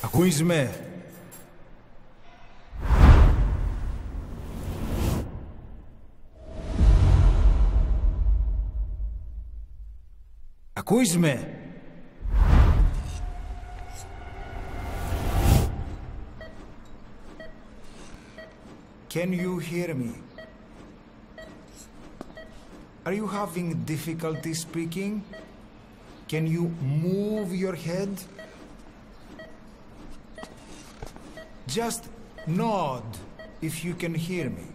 Ακούεις με. Ακούεις με. Can you hear me? Are you having difficulty speaking? Can you move your head? Just nod if you can hear me.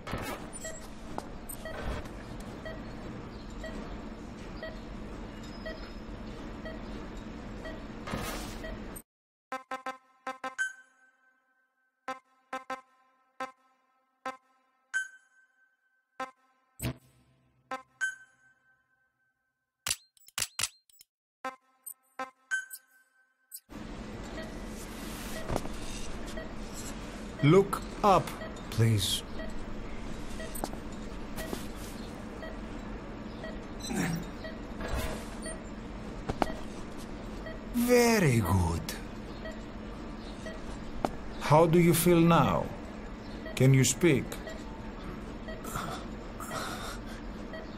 Up, please. Very good. How do you feel now? Can you speak?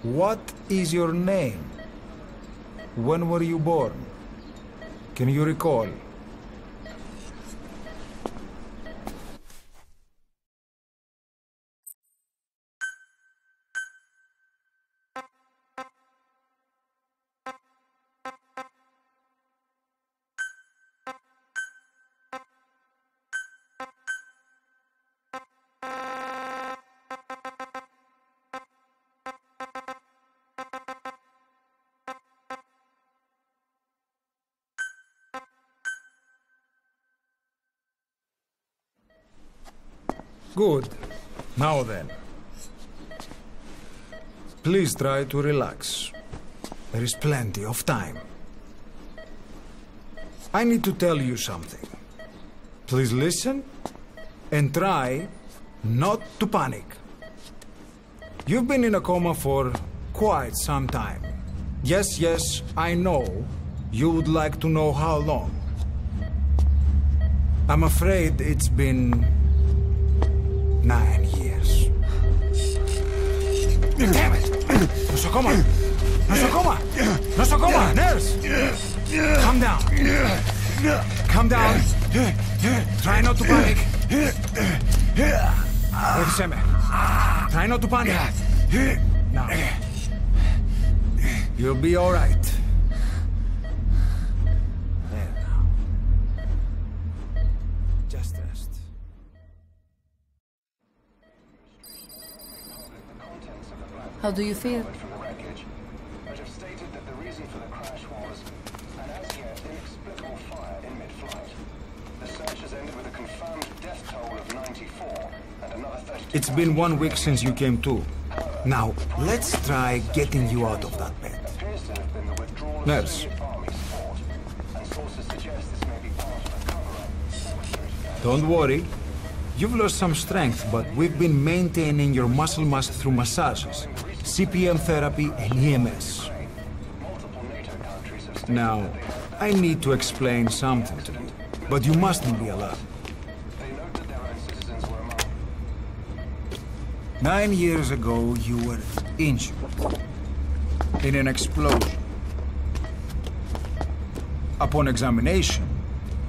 What is your name? When were you born? Can you recall? Good. Now then. Please try to relax. There is plenty of time. I need to tell you something. Please listen and try not to panic. You've been in a coma for quite some time. Yes, yes, I know you would like to know how long. I'm afraid it's been nine years. Damn it! No coma. No Nosocoma! Nosocoma! Nosocoma! Nurse! Calm down. Calm down. Try not to panic. Wait a second. Try not to panic. Now. You'll be alright. 94 and another 32. It's been one week since you came to. Now, let's try getting you out of that bed. Nurse. Don't worry. You've lost some strength, but we've been maintaining your muscle mass through massages, CPM therapy, and EMS. Now, I need to explain something to you, but you mustn't be alarmed. Nine years ago, you were injured in an explosion. Upon examination,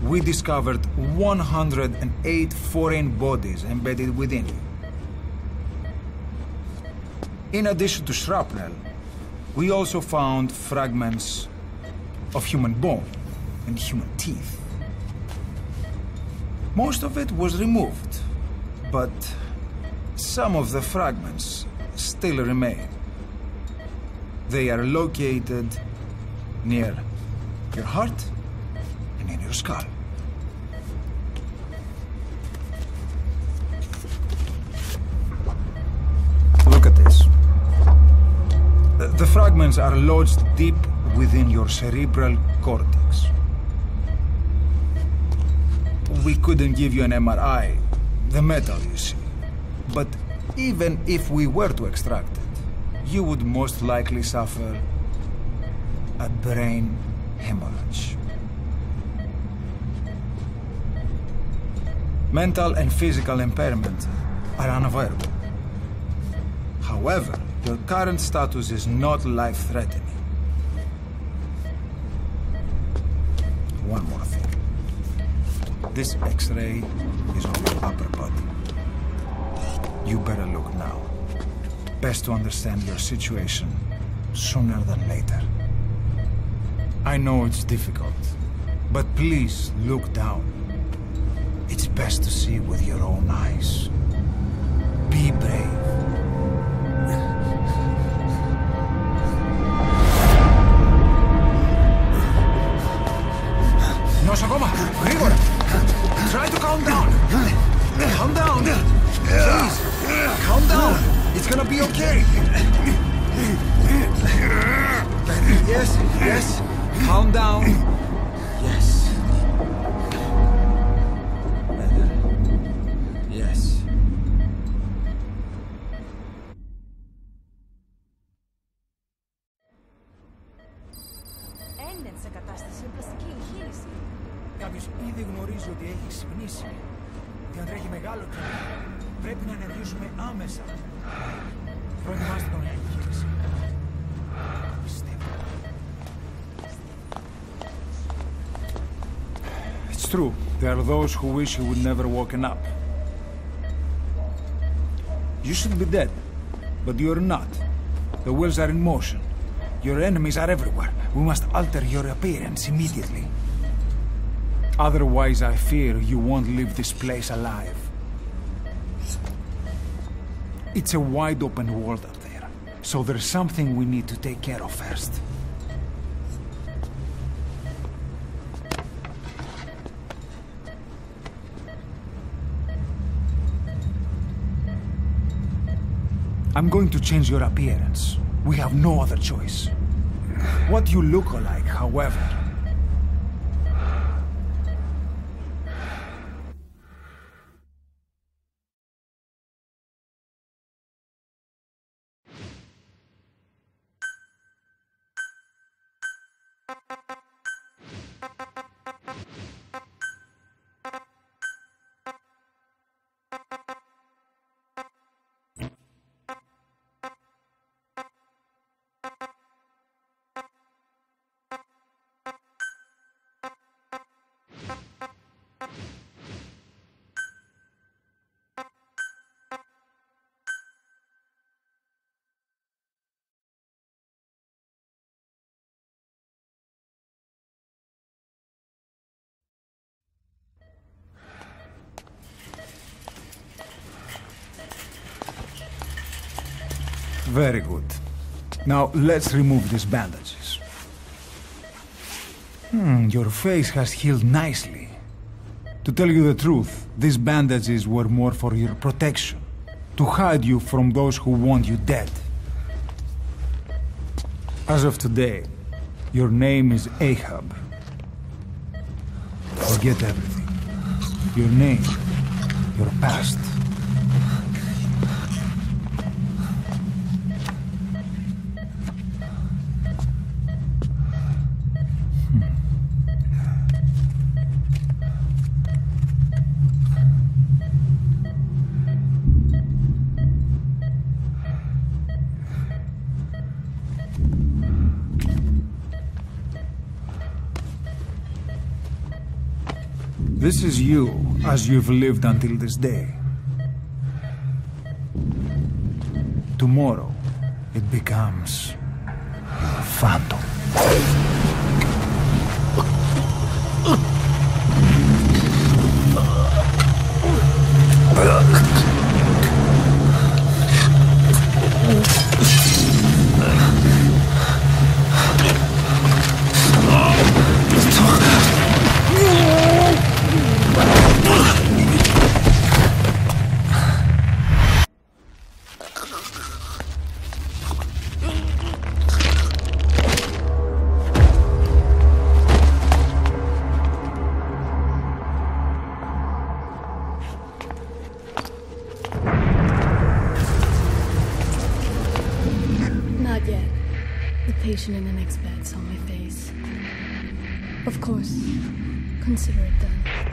we discovered 108 foreign bodies embedded within you. In addition to shrapnel, we also found fragments of human bone and human teeth. Most of it was removed, but some of the fragments still remain. They are located near your heart and in your skull. Fragments are lodged deep within your cerebral cortex. We couldn't give you an MRI, the metal, you see. But even if we were to extract it, you would most likely suffer a brain hemorrhage. Mental and physical impairment are unavoidable. However, your current status is not life-threatening. One more thing. This X-ray is on your upper body. You better look now. Best to understand your situation sooner than later. I know it's difficult, but please look down. It's best to see with your own eyes. Be brave. Yes, yes. Calm down. Yes. Who wish you would never woken up. You should be dead, but you're not. The wheels are in motion. Your enemies are everywhere. We must alter your appearance immediately. Otherwise, I fear you won't leave this place alive. It's a wide open world up there, so there's something we need to take care of first. I'm going to change your appearance. We have no other choice. What you look like, however, Very good. Now let's remove these bandages. Hmm, your face has healed nicely. To tell you the truth, these bandages were more for your protection, to hide you from those who want you dead. As of today, your name is Ahab. Forget everything. Your name, your past. This is you as you've lived until this day. Tomorrow, it becomes a phantom. Patient in the next bed saw my face. Of course. Consider it done.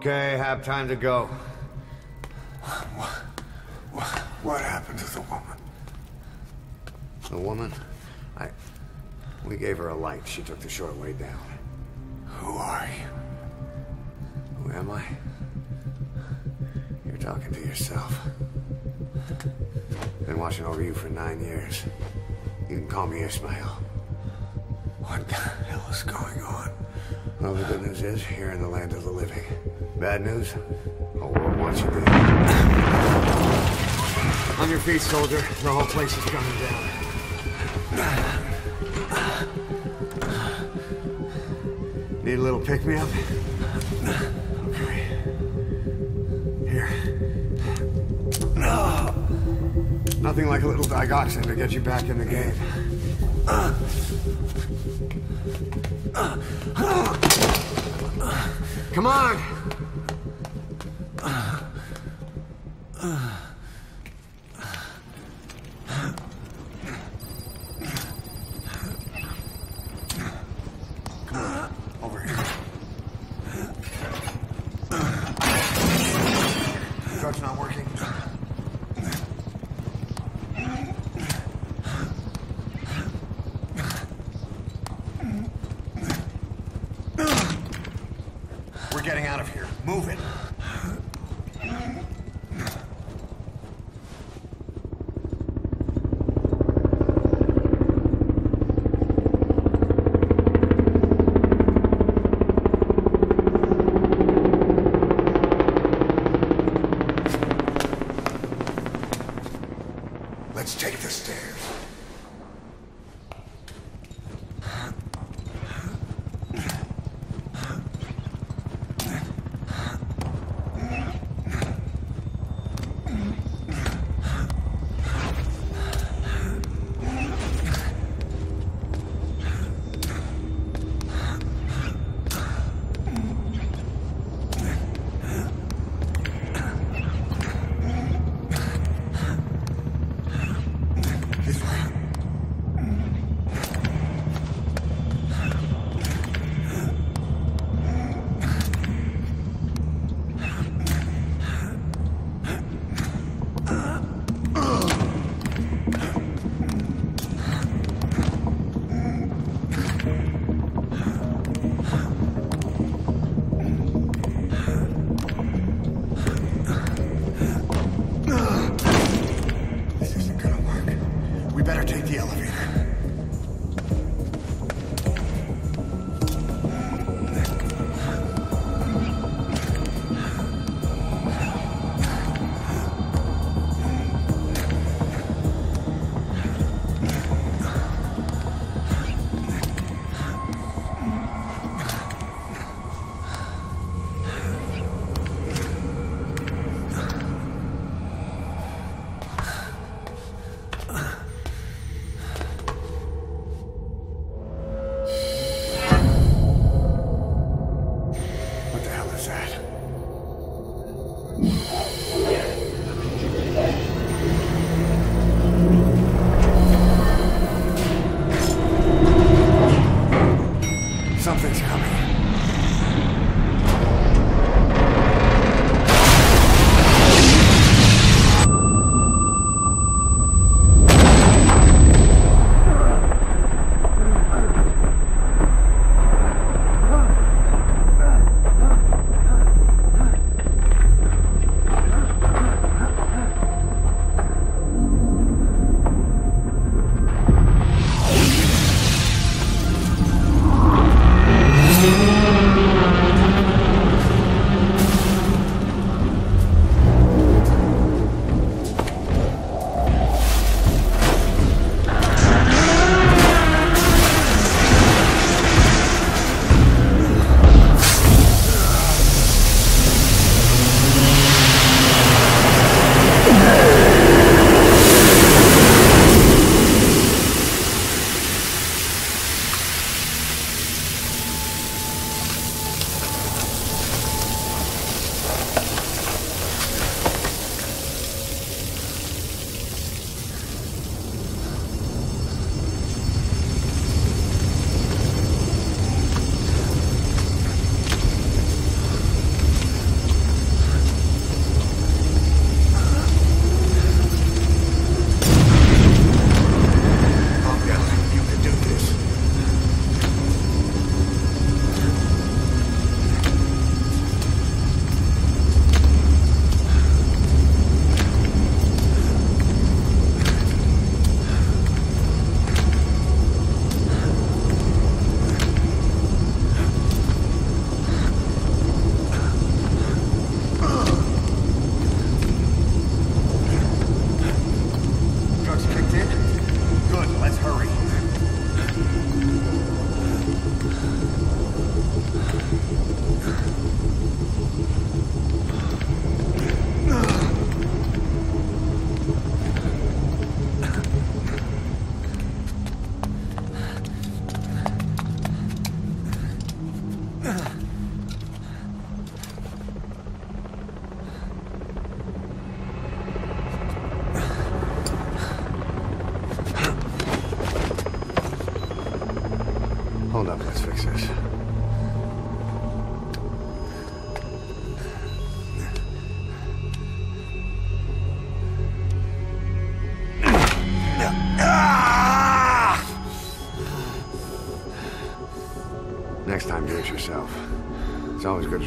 Okay, have time to go. What, what happened to the woman? The woman? I... We gave her a light. She took the short way down. Who are you? Who am I? You're talking to yourself. Been watching over you for nine years. You can call me Ishmael. What the hell is going on? Well, the good news is, you're in the land of the living. Bad news? Oh, the whole world wants you dead. On your feet, soldier. The whole place is coming down. Need a little pick-me-up? Okay. Here. Nothing like a little digoxin to get you back in the game. Come on! Uh.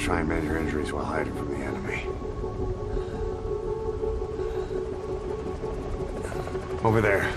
try and measure injuries while hiding from the enemy. Over there.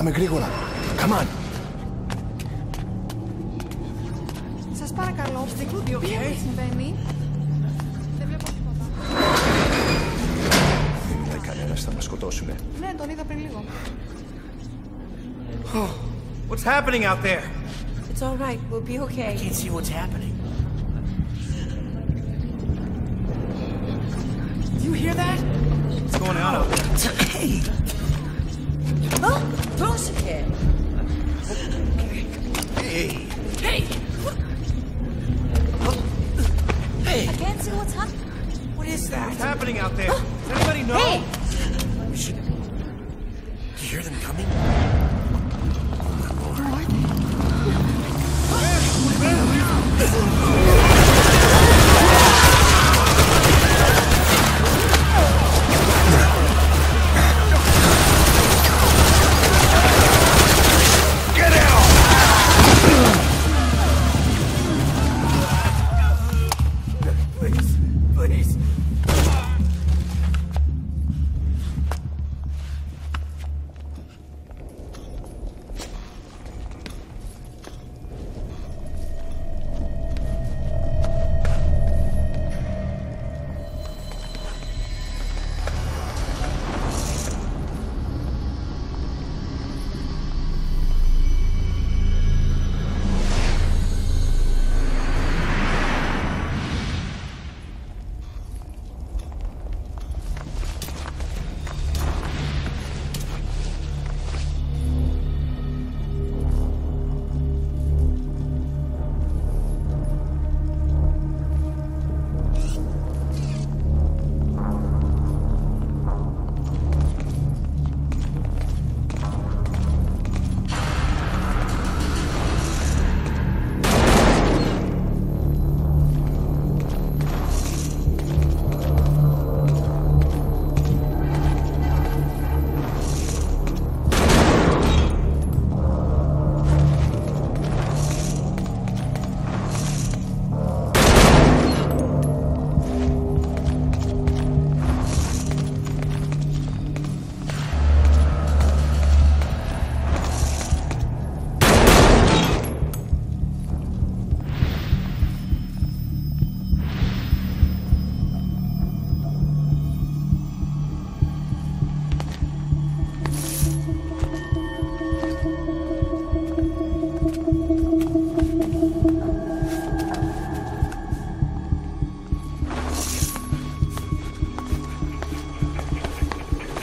Πάμε γρήγορα. Come on. Σας παρακαλώ, τι συμβαίνει. Δεν βλέπω τίποτα. Δεν κανένας θα μας σκοτώσουνε. Ναι, τον είδα πριν λίγο. What's happening out there? It's all right. We'll be okay. Can't see what's happening.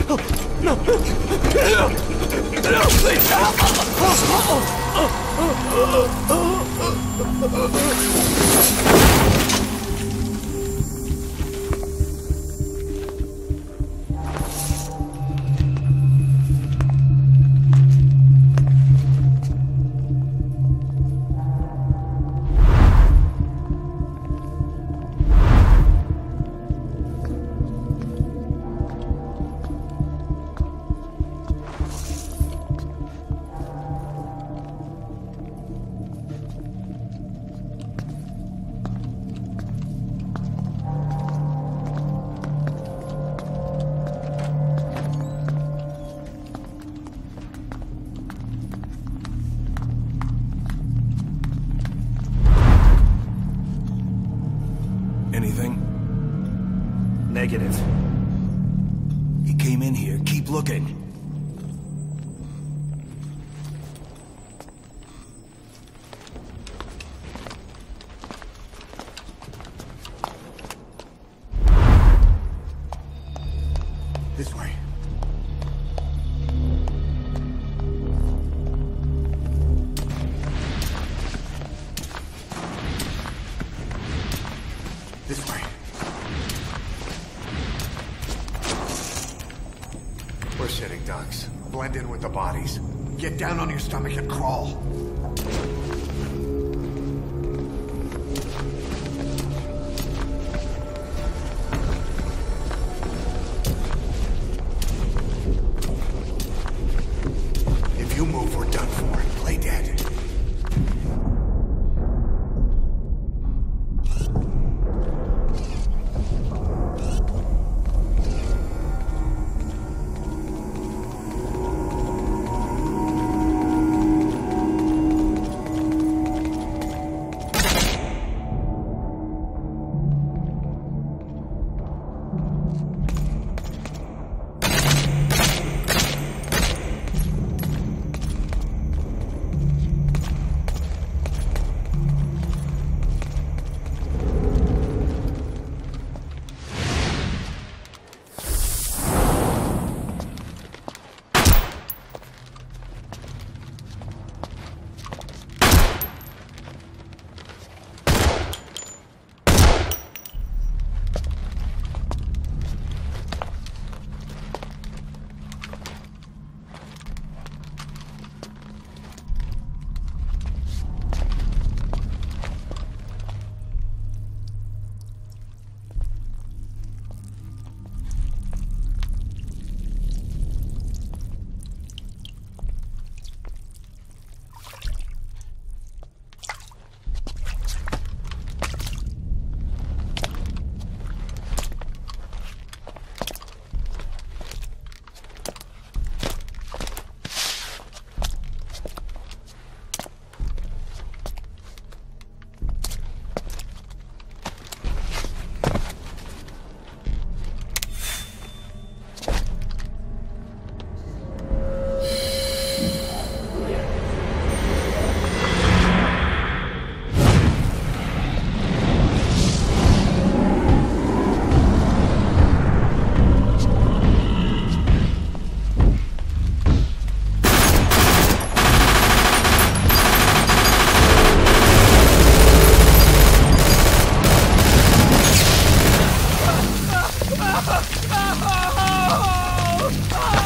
Anything? Down on your stomach and crawl. Oh! oh! Oh!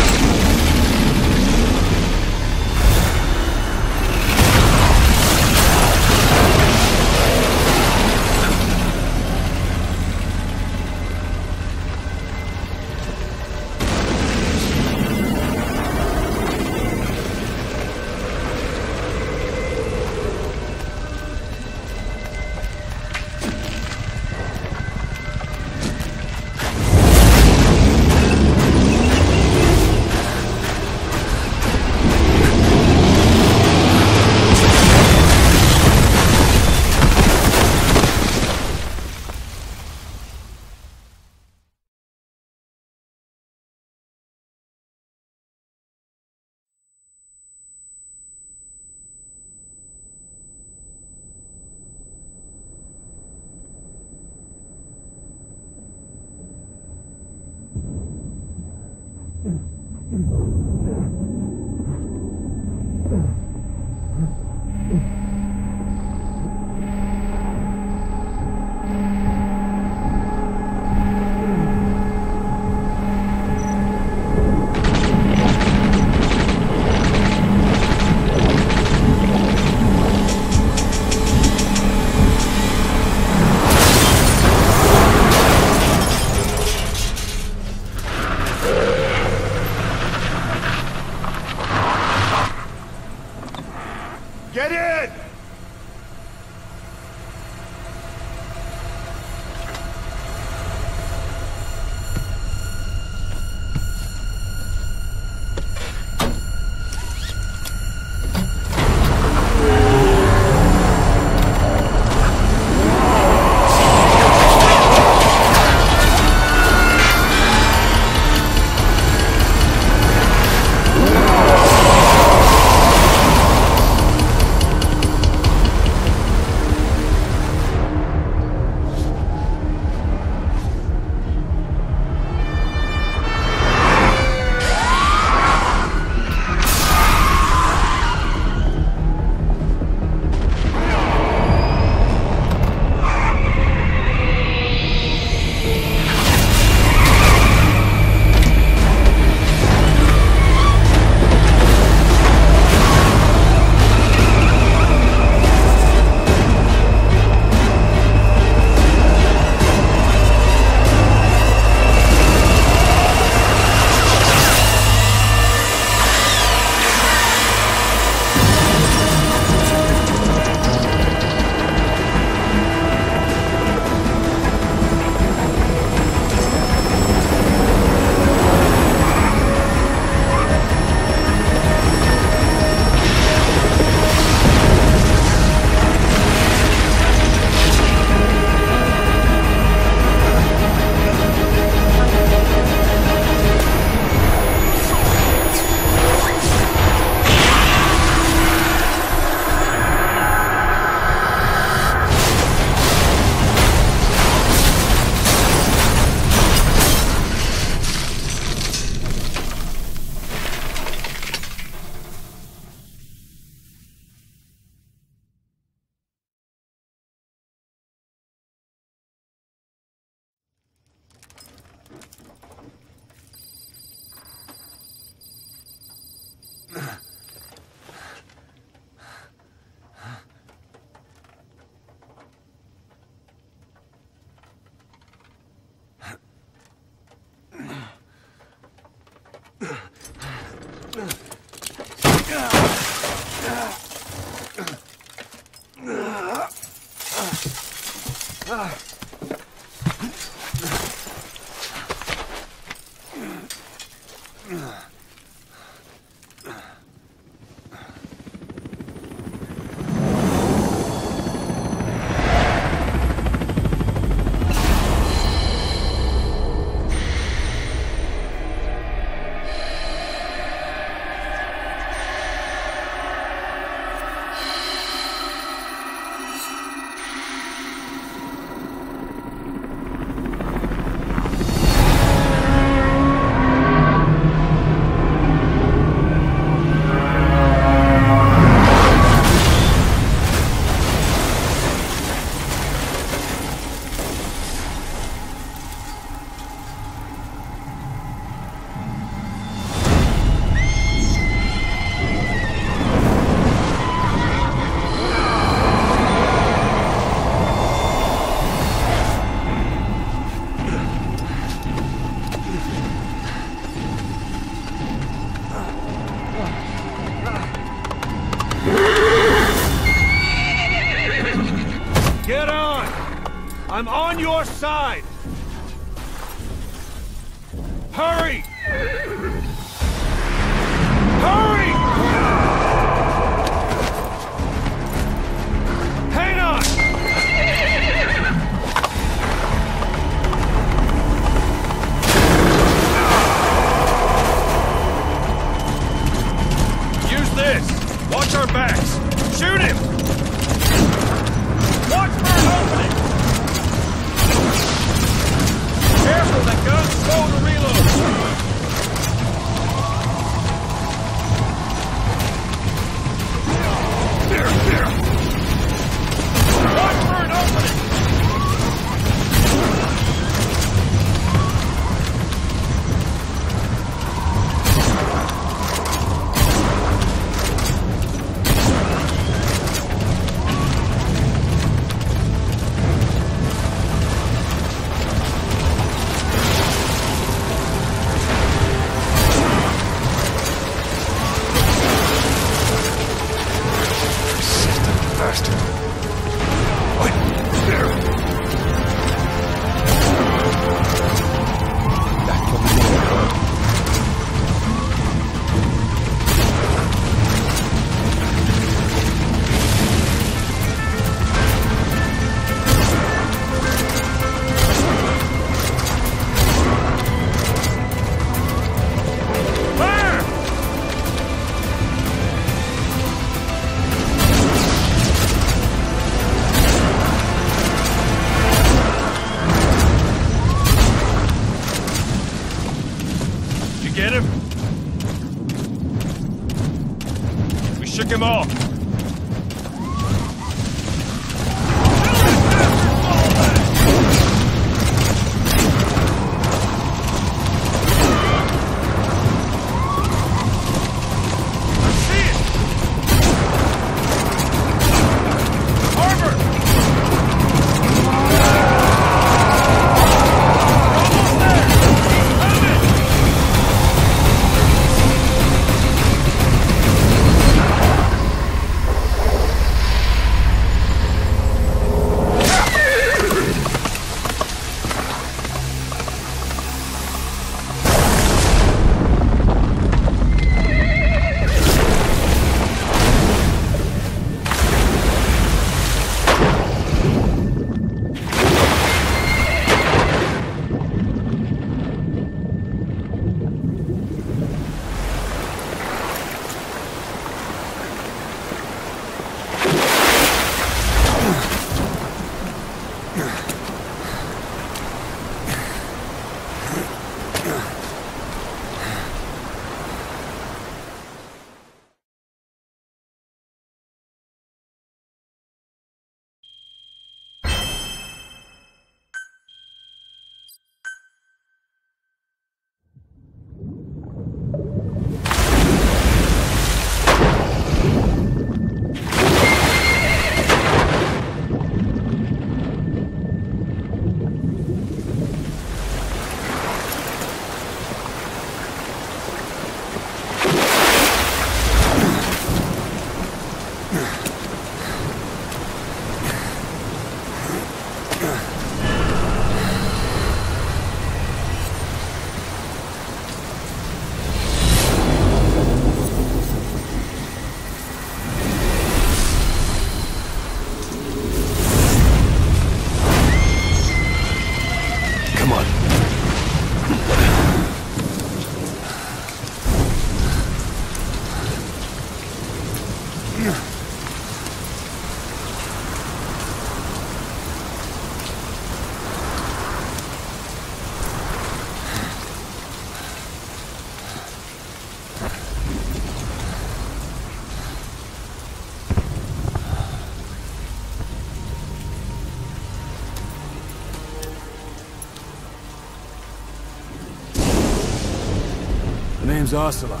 Name's Ocelot.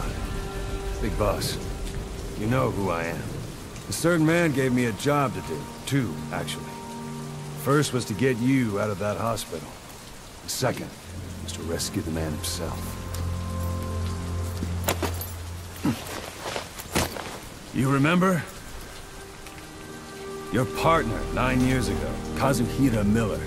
Big boss. You know who I am. A certain man gave me a job to do. Two, actually. First was to get you out of that hospital. The second was to rescue the man himself. You remember? Your partner, nine years ago, Kazuhira Miller.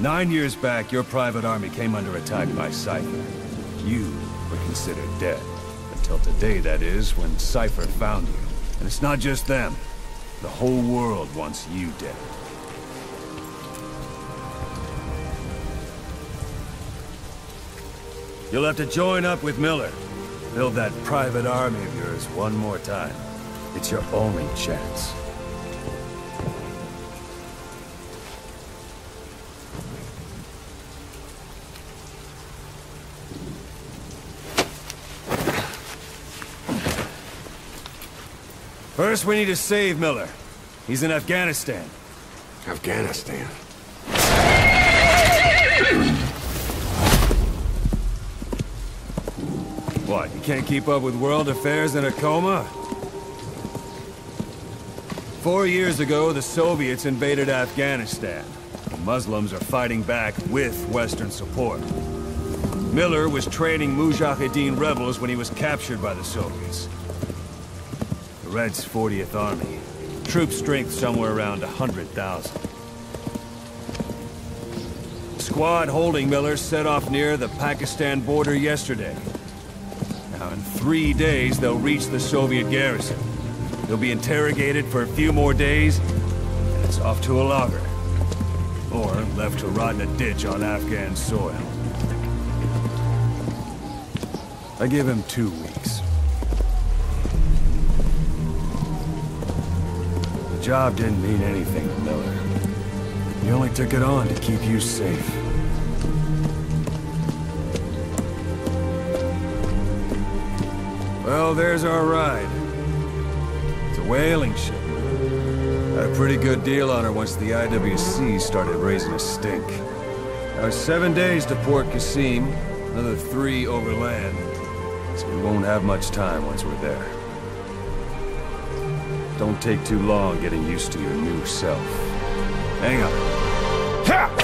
Nine years back, your private army came under attack by Cypher. You were considered dead. Until today, that is, when Cypher found you. And it's not just them. The whole world wants you dead. You'll have to join up with Miller. Build that private army of yours one more time. It's your only chance. First, we need to save Miller. He's in Afghanistan. Afghanistan. What, you can't keep up with world affairs in a coma? Four years ago, the Soviets invaded Afghanistan. The Muslims are fighting back with Western support. Miller was training Mujahideen rebels when he was captured by the Soviets. Reds' 40th Army Troop strength somewhere around 100,000. Squad holding Miller set off near the Pakistan border yesterday. Now, in three days, they'll reach the Soviet garrison. They'll be interrogated for a few more days, and it's off to a logger. Or left to rot in a ditch on Afghan soil. I give him two weeks. Job didn't mean anything to Miller. He only took it on to keep you safe. Well, there's our ride. It's a whaling ship. Had a pretty good deal on her once the IWC started raising a stink. Now, seven days to Port Qasim, another three overland. So we won't have much time once we're there. Don't take too long getting used to your new self. Hang on. Ha!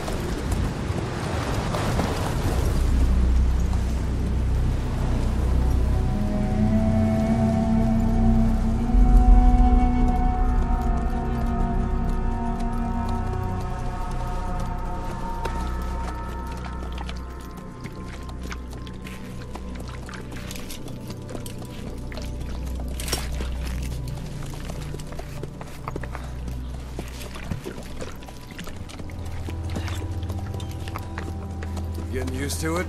to it.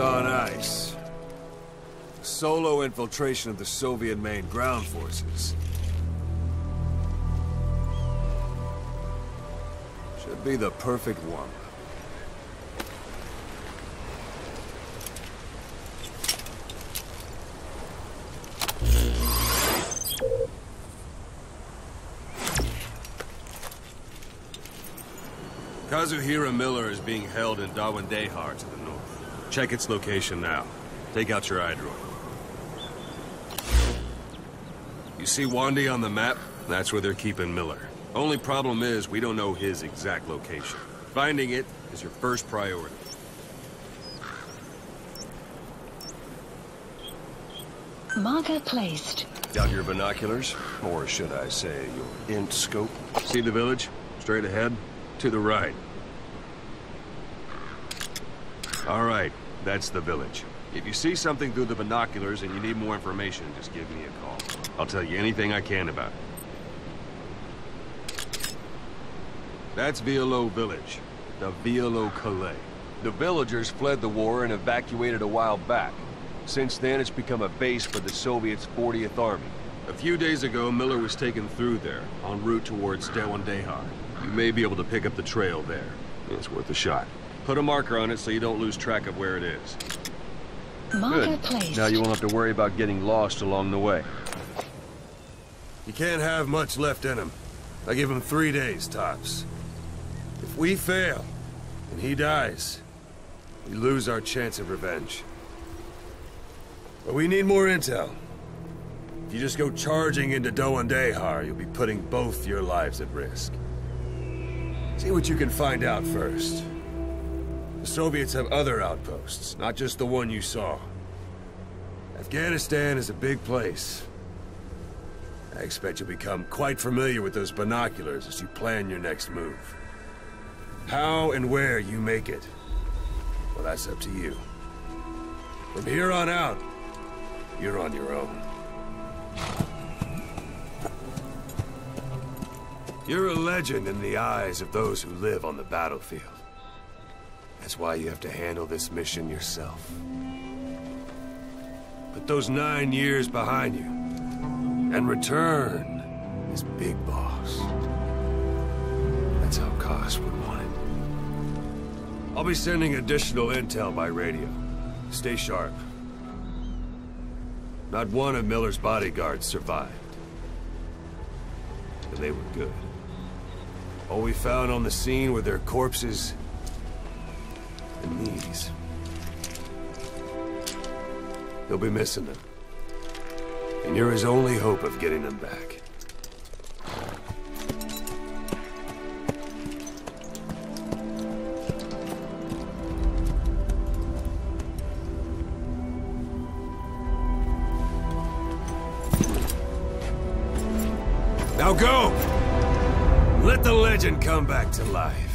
on ice. Solo infiltration of the Soviet main ground forces. Be the perfect one. Kazuhira Miller is being held in Da Ghwandai Khar to the north. Check its location now. Take out your iDroid. You see Wandy on the map? That's where they're keeping Miller. Only problem is, we don't know his exact location. Finding it is your first priority. Marker placed. Got your binoculars? Or should I say, your Int-Scope? See the village? Straight ahead? To the right. All right, that's the village. If you see something through the binoculars and you need more information, just give me a call. I'll tell you anything I can about it. That's Wialo Village. The Wialo Kallai. The villagers fled the war and evacuated a while back. Since then, it's become a base for the Soviets' 40th Army. A few days ago, Miller was taken through there, en route towards Da Ghwandai Khar. You may be able to pick up the trail there. It's worth a shot. Put a marker on it so you don't lose track of where it is. Marker Good. placed. Now you won't have to worry about getting lost along the way. You can't have much left in him. I give him three days, tops. We fail, and he dies, we lose our chance of revenge. But we need more intel. If you just go charging into Da Ghwandai Khar, you'll be putting both your lives at risk. See what you can find out first. The Soviets have other outposts, not just the one you saw. Afghanistan is a big place. I expect you'll become quite familiar with those binoculars as you plan your next move. How and where you make it, well, that's up to you. From here on out, you're on your own. You're a legend in the eyes of those who live on the battlefield. That's why you have to handle this mission yourself. Put those nine years behind you, and return as Big Boss. That's how Koss would. I'll be sending additional intel by radio. Stay sharp. Not one of Miller's bodyguards survived. And they were good. All we found on the scene were their corpses and these. He'll be missing them. And you're his only hope of getting them back. Legend come back to life.